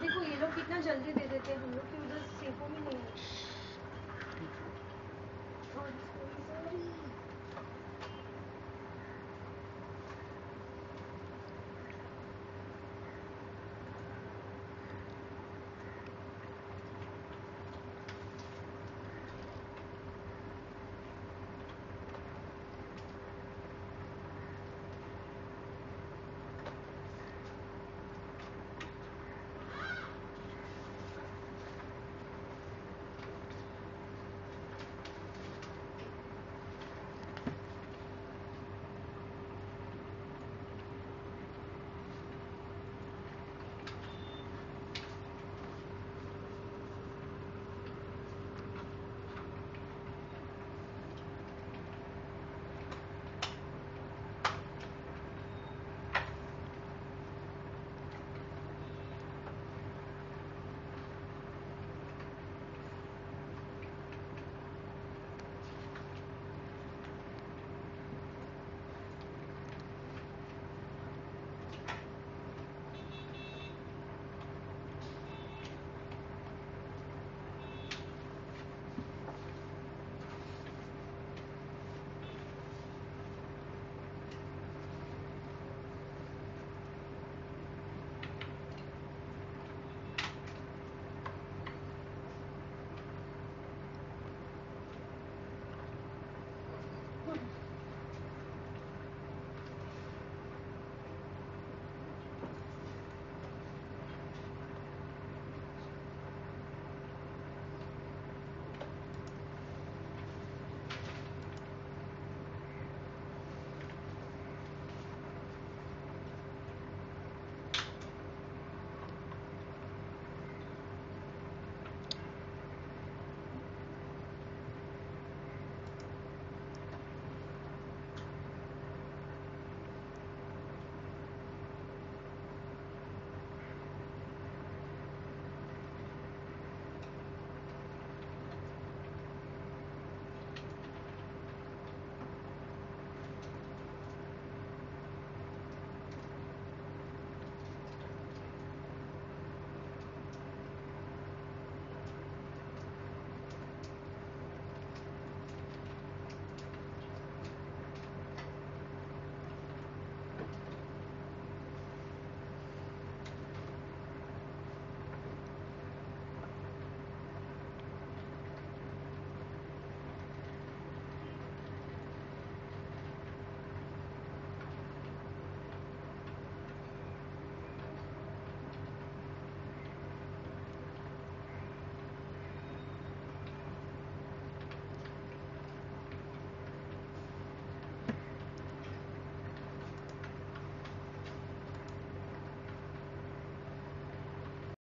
देखो, ये लोग कितना जल्दी दे देते हैं हम लोग की उधर सेफों में नहीं है।